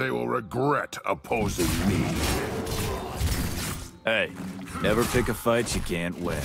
They will regret opposing me. Hey, never pick a fight you can't win.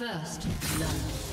First blood.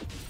Shut down.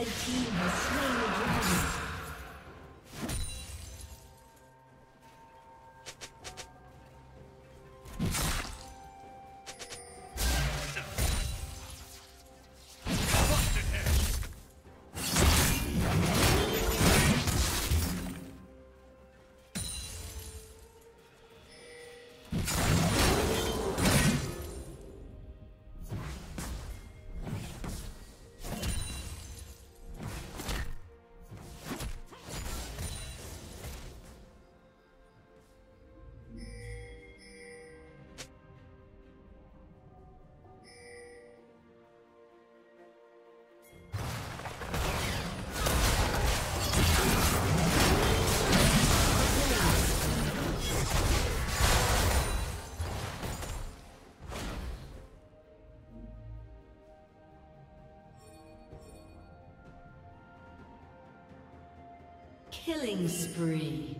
Red team. has Killing spree.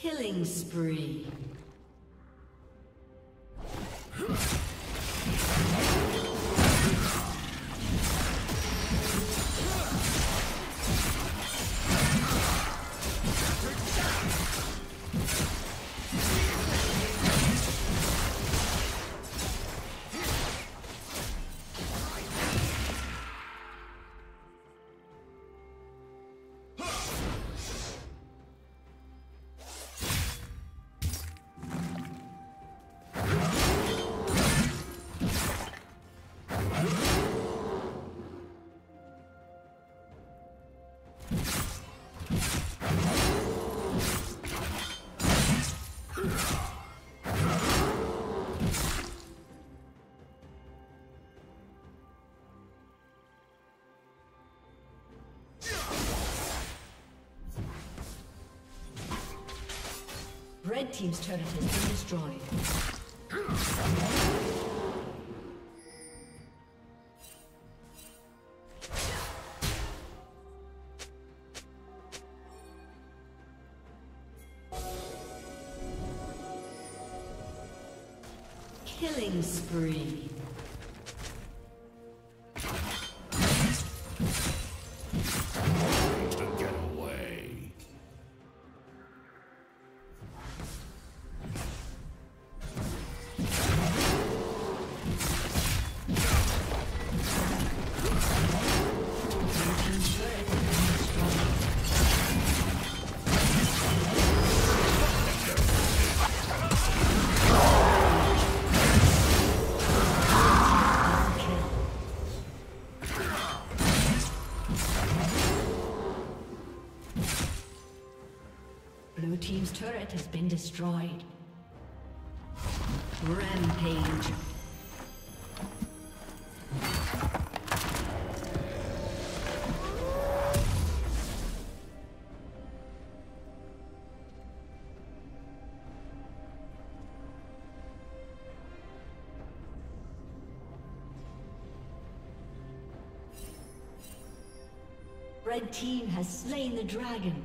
Killing spree. Red Team's turret has been destroyed. Blue Team's turret has been destroyed. Rampage. Red Team has slain the dragon.